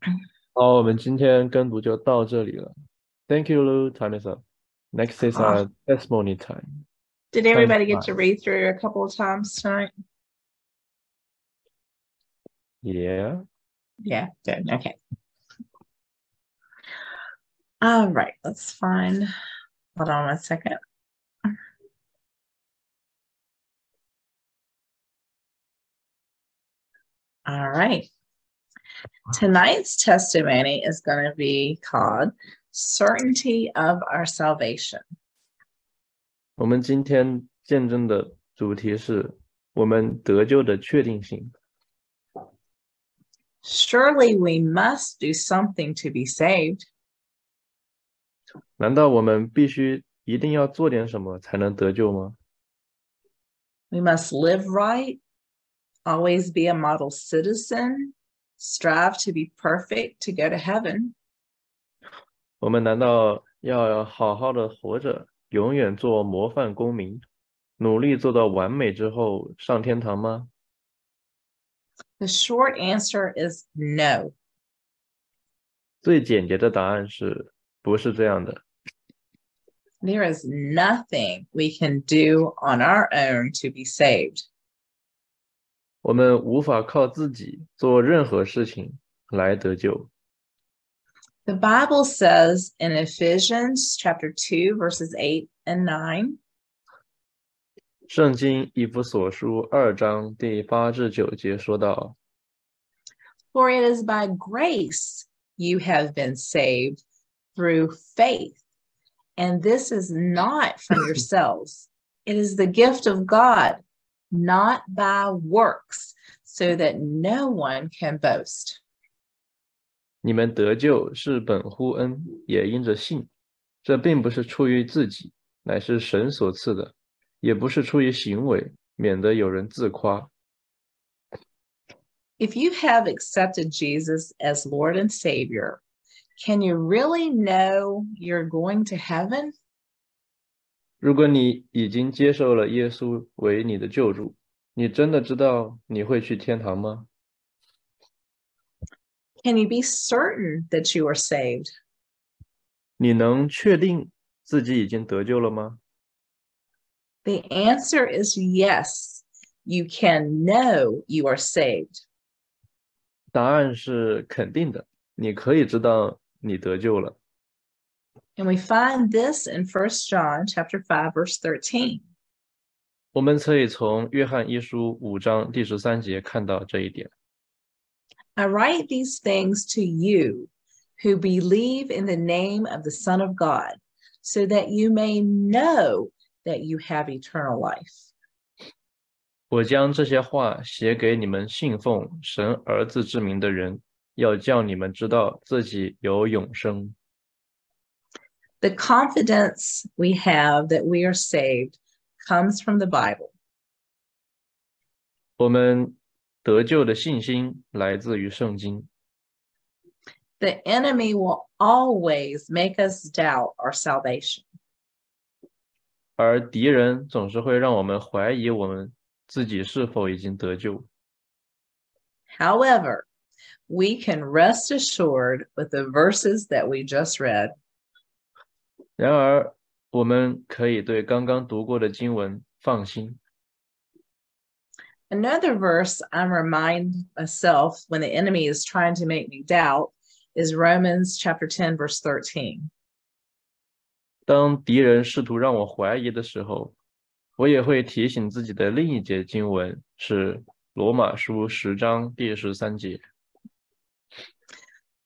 好，我们今天跟读就到这里了。Thank you, Lu. Time is up. Next is our testimony time. Did everybody get to read through a couple of times tonight? Yeah. Yeah, good. Okay. All right, let's find. Hold on one second. All right. Tonight's testimony is going to be called Certainty of Our Salvation. 我们今天见证的主题是我们得救的确定性。Surely we must do something to be saved. 难道我们必须一定要做点什么才能得救吗？ We must live right, always be a model citizen, strive to be perfect to go to heaven. 我们难道要好好的活着，永远做模范公民，努力做到完美之后上天堂吗？ The short answer is no. 最简洁的答案是不是这样的？ There is nothing we can do on our own to be saved. 我们无法靠自己做任何事情来得救。 The Bible says in Ephesians chapter 2 verses 8 and 9, 圣经以弗所书二章第八至九节说道 For it is by grace you have been saved through faith. And this is not from yourselves, it is the gift of God, not by works, so that no one can boast. 你们得救是本乎恩，也因着信。这并不是出于自己，乃是神所赐的；也不是出于行为，免得有人自夸。 If you have accepted Jesus as Lord and Savior, can you really know you're going to heaven? 如果你已经接受了耶稣为你的救主，你真的知道你会去天堂吗？ Can you be certain that you are saved? 你能确定自己已经得救了吗？ The answer is yes. You can know you are saved. 答案是肯定的，你可以知道你得救了。 And we find this in 1 John chapter 5 verse 13. 我们可以从约翰一书五章第十三节看到这一点。 I write these things to you who believe in the name of the Son of God, so that you may know that you have eternal life. 我将这些话写给你们信奉神儿子之名的人，要叫你们知道自己有永生。 The confidence we have that we are saved comes from the Bible. 我们得救的信心来自于圣经， The enemy will always make us doubt our salvation. 而敌人总是会让我们怀疑我们自己是否已经得救。 However, we can rest assured with the verses that we just read 然而，我们可以对刚刚读过的经文放心。 Another verse I'm remind myself when the enemy is trying to make me doubt is Romans chapter 10 verse 13. 当敌人试图让我怀疑的时候，我也会提醒自己的另一节经文是罗马书十章第十三节。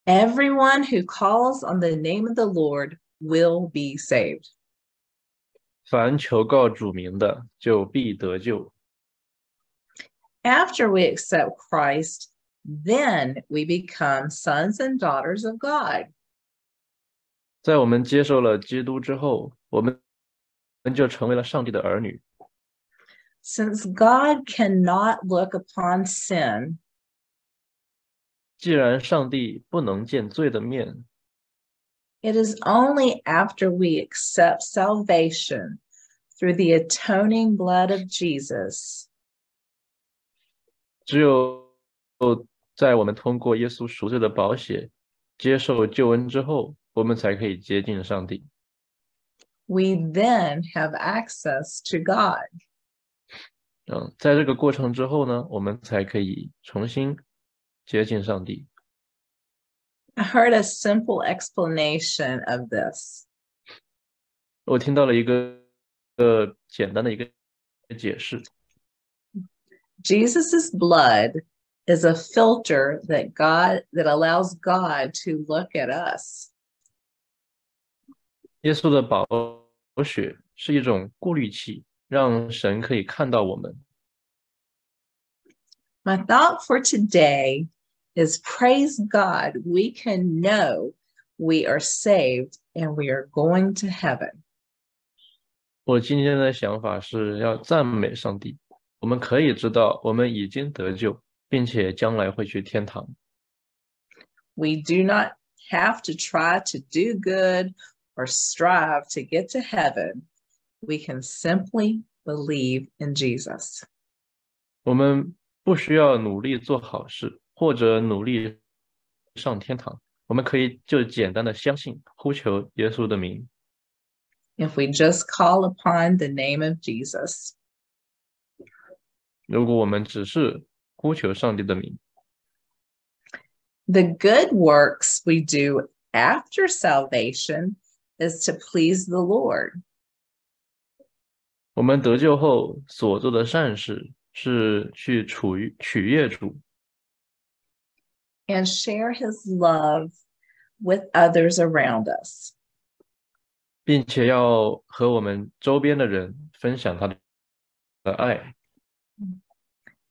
Everyone who calls on the name of the Lord will be saved. 凡求告主名的，就必得救。 After we accept Christ, then we become sons and daughters of God. 在我们接受了基督之后，我们我们就成为了上帝的儿女。 Since God cannot look upon sin, 既然上帝不能见罪的面， it is only after we accept salvation through the atoning blood of Jesus 只有 在我们通过耶稣赎罪的宝血接受救恩之后，我们才可以接近上帝。 We then have access to God. 嗯，在这个过程之后呢，我们才可以重新接近上帝。 I heard a simple explanation of this. 我听到了一个呃简单的一个解释， Jesus' blood is a filter that God that allows God to look at us. 耶稣的宝血是一种过滤器，让神可以看到我们。 My thought for today is praise God, we can know we are saved and we are going to heaven. 我今天的想法是要赞美上帝，我们可以知道我们已经得救，并且将来会去天堂。 We do not have to try to do good or strive to get to heaven. We can simply believe in Jesus. 我们不需要努力做好事， 或者努力上天堂，我们可以就简单的相信，呼求耶稣的名。 If we just call upon the name of Jesus, 如果我们只是呼求上帝的名， the good works we do after salvation is to please the Lord. 我们得救后所做的善事是去处于取悦主， and share his love with others around us. 并且要和我们周边的人分享他的爱。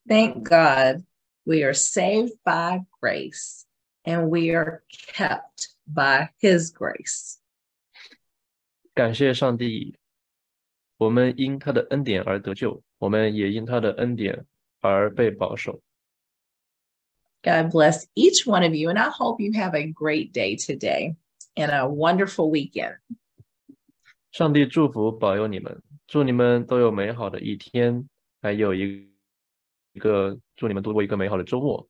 Thank God we are saved by grace and we are kept by his grace. 感谢上帝，我们因他的恩典而得救，我们也因他的恩典而被保守。 God bless each one of you, and I hope you have a great day today and a wonderful weekend. 上帝祝福保佑你们，祝你们都有美好的一天，还有一一个祝你们度过一个美好的周末。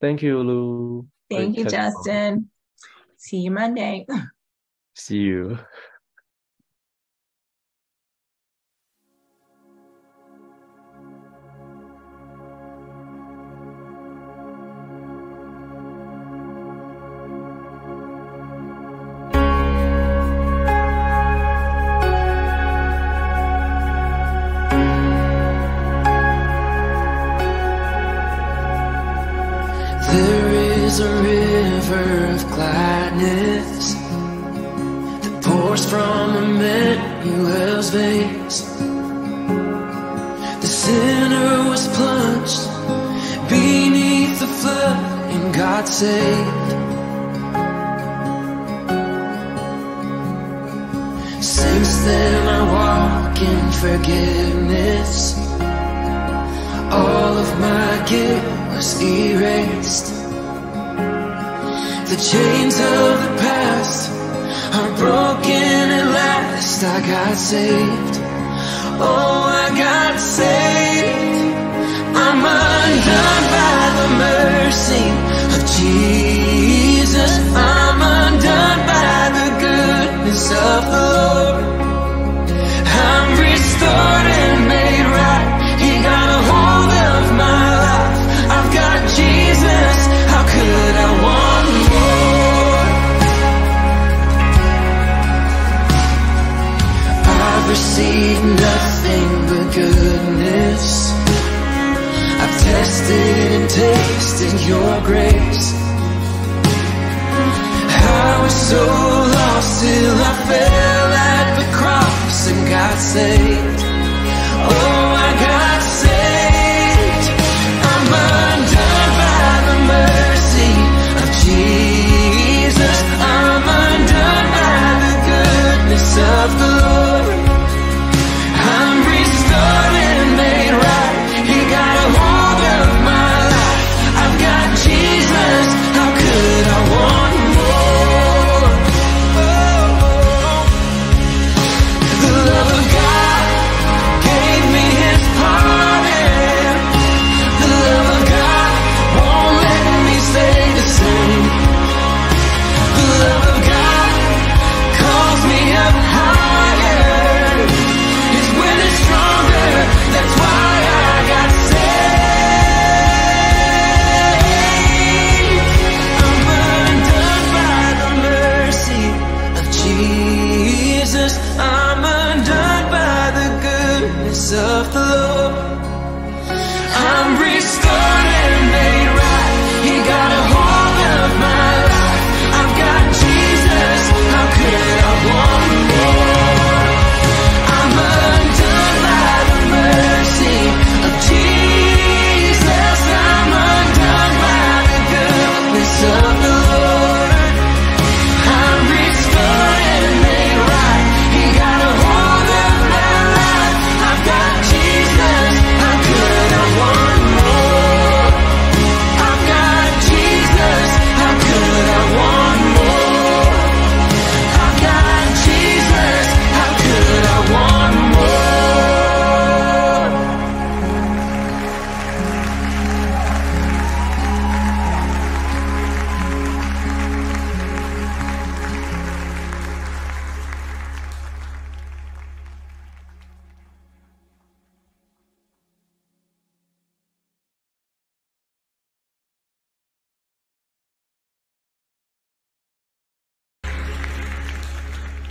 Thank you, Lu. Thank you, Justin. See you Monday. See you. River of gladness that pours from Emmanuel's veins. The sinner was plunged beneath the flood, and God saved. Since then, I walk in forgiveness. All of my guilt was erased. The chains of the past are broken at last. I got saved. Oh, I got saved. I'm undone by the mercy of Jesus. Tasted your grace.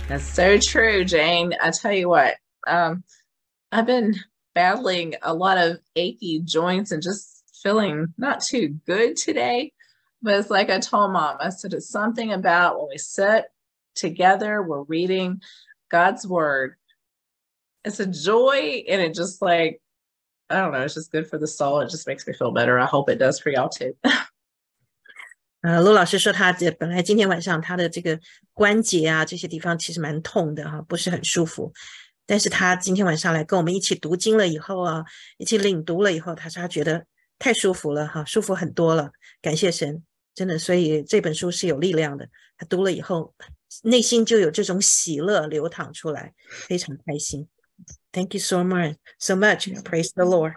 That's so true, Jane. I tell you what, um, I've been battling a lot of achy joints and just feeling not too good today. But it's like I told mom, I said it's something about when we sit together, we're reading God's word. It's a joy and it just like, I don't know, it's just good for the soul. It just makes me feel better. I hope it does for y'all too. 呃，陆老师说他这本来今天晚上他的这个关节啊这些地方其实蛮痛的哈，不是很舒服。但是他今天晚上来跟我们一起读经了以后啊，一起领读了以后，他说他觉得太舒服了哈，舒服很多了，感谢神，真的。所以这本书是有力量的，他读了以后，内心就有这种喜乐流淌出来，非常开心。Thank you so much, so much. Praise the Lord.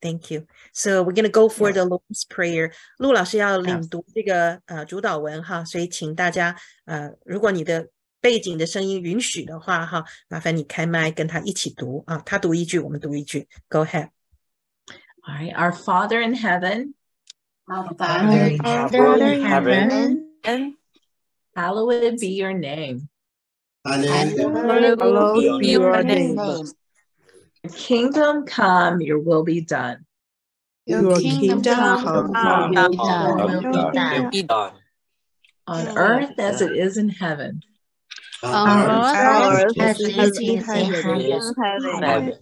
Thank you. So we're going to go for the Lord's Prayer. Prayer。陆老师要领读这个呃主祷文哈，所以请大家呃，如果你的背景的声音允许的话哈，麻烦你开麦跟他一起读啊，他读一句，我们读一句。Go ahead. All right, Our Father in heaven, Our Father in heaven, hallowed be your name. Hallowed be your name. Your kingdom come, your will be done. Your kingdom come, come, your your will be done. on earth as it is in heaven. On earth earth as as it it is in heaven. heaven.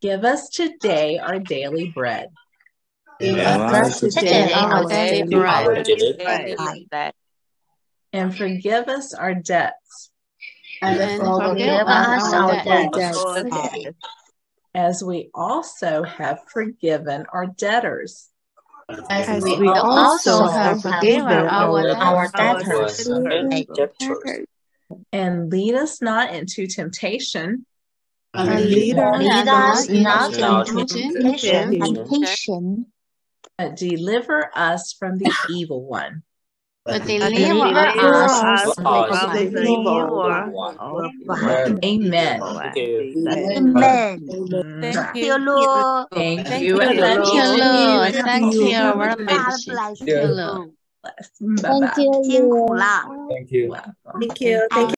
Give us today our daily bread. Give us today our daily bread. And forgive us our debts And forgive us our debts as we also have forgiven our debtors. as we also have forgiven our our debtors. And lead us not into temptation, And lead us Lead us not not into into temptation, temptation, but uh, deliver us from the evil one. But they labor us. Amen. Amen. Thank you, Lord. Thank you, Lord. Thank you very much. Thank you, Lord. Thank you. Thank you. Thank you.